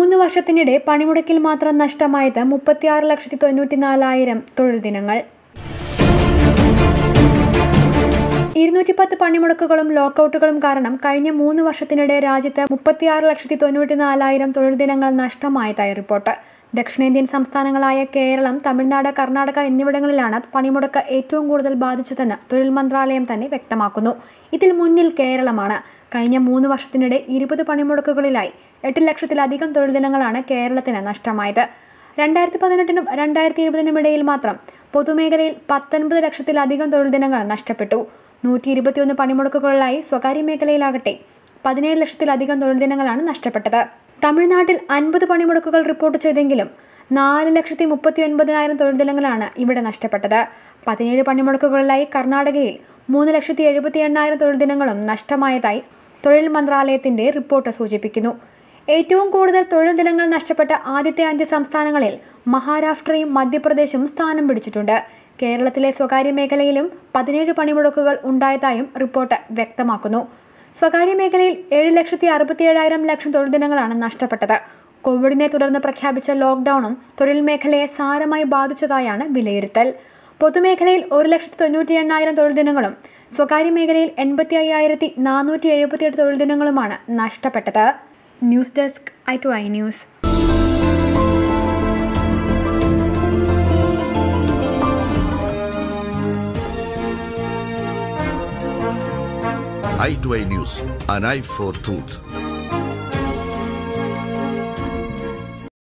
മൂന്ന് വർഷത്തിനിടെ പണിമുടക്കിൽ മാത്രം നഷ്ടമായത് മുപ്പത്തിയാറ് ലക്ഷത്തി തൊണ്ണൂറ്റി നാലായിരം തൊഴിൽ ദിനങ്ങൾ. ഇരുന്നൂറ്റി പത്ത് പണിമുടക്കുകളും ലോക്കൌട്ടുകളും കാരണം കഴിഞ്ഞ മൂന്ന് വർഷത്തിനിടെ രാജ്യത്ത് മുപ്പത്തിയാറ് ലക്ഷത്തി തൊണ്ണൂറ്റി നാലായിരം തൊഴിൽ ദിനങ്ങൾ നഷ്ടമായതായി റിപ്പോർട്ട്. ദക്ഷിണേന്ത്യൻ സംസ്ഥാനങ്ങളായ കേരളം തമിഴ്നാട് കർണാടക എന്നിവിടങ്ങളിലാണ് പണിമുടക്ക് ഏറ്റവും കൂടുതൽ ബാധിച്ചതെന്ന് തൊഴിൽ മന്ത്രാലയം തന്നെ വ്യക്തമാക്കുന്നു. ഇതിൽ മുന്നിൽ കേരളമാണ്. കഴിഞ്ഞ മൂന്ന് വർഷത്തിനിടെ ഇരുപത് പണിമുടക്കുകളിലായി എട്ട് ലക്ഷത്തിലധികം തൊഴിൽ ദിനങ്ങളാണ് കേരളത്തിന് നഷ്ടമായത്. രണ്ടായിരത്തി പതിനെട്ടിനും രണ്ടായിരത്തി ഇരുപതിനും ഇടയിൽ മാത്രം പൊതുമേഖലയിൽ പത്തൊൻപത് ലക്ഷത്തിലധികം തൊഴിൽ ദിനങ്ങൾ നഷ്ടപ്പെട്ടു. നൂറ്റി ഇരുപത്തിയൊന്ന് പണിമുടക്കുകളിലായി സ്വകാര്യ മേഖലയിലാകട്ടെ പതിനേഴ് ലക്ഷത്തിലധികം തൊഴിൽ ദിനങ്ങളാണ് നഷ്ടപ്പെട്ടത്. തമിഴ്നാട്ടിൽ അൻപത് പണിമുടക്കുകൾ റിപ്പോർട്ട് ചെയ്തെങ്കിലും നാല് ലക്ഷത്തി മുപ്പത്തി ഒൻപതിനായിരം തൊഴിൽ ദിനങ്ങളാണ് ഇവിടെ നഷ്ടപ്പെട്ടത്. പതിനേഴ് പണിമുടക്കുകളിലായി കർണാടകയിൽ മൂന്ന് ലക്ഷത്തി എഴുപത്തി എണ്ണായിരം തൊഴിൽ ദിനങ്ങളും നഷ്ടമായതായി തൊഴിൽ മന്ത്രാലയത്തിന്റെ റിപ്പോർട്ട് സൂചിപ്പിക്കുന്നു. ഏറ്റവും കൂടുതൽ തൊഴിൽ ദിനങ്ങൾ നഷ്ടപ്പെട്ട ആദ്യത്തെ അഞ്ച് സംസ്ഥാനങ്ങളിൽ മഹാരാഷ്ട്രയും മധ്യപ്രദേശും സ്ഥാനം പിടിച്ചിട്ടുണ്ട്. കേരളത്തിലെ സ്വകാര്യ മേഖലയിലും പതിനേഴ് പണിമുടക്കുകൾ ഉണ്ടായതായും റിപ്പോർട്ട് വ്യക്തമാക്കുന്നു. സ്വകാര്യ മേഖലയിൽ ഏഴ് ലക്ഷത്തി അറുപത്തിയേഴായിരം ലക്ഷം തൊഴിൽ ദിനങ്ങളാണ് നഷ്ടപ്പെട്ടത്. കോവിഡിനെ തുടർന്ന് പ്രഖ്യാപിച്ച ലോക്ക്ഡൌണും തൊഴിൽ മേഖലയെ സാരമായി ബാധിച്ചതായാണ് വിലയിരുത്തൽ. പൊതുമേഖലയിൽ ഒരു ലക്ഷത്തി തൊണ്ണൂറ്റി എണ്ണായിരം തൊഴിൽ ദിനങ്ങളും സ്വകാര്യ മേഖലയിൽ എൺപത്തി അയ്യായിരത്തി നാനൂറ്റി എഴുപത്തിയെട്ട് തൊഴിൽ ദിനങ്ങളുമാണ് നഷ്ടപ്പെട്ടത്. News desk I two I news. I2i News, an eye for truth.